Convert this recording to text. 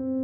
you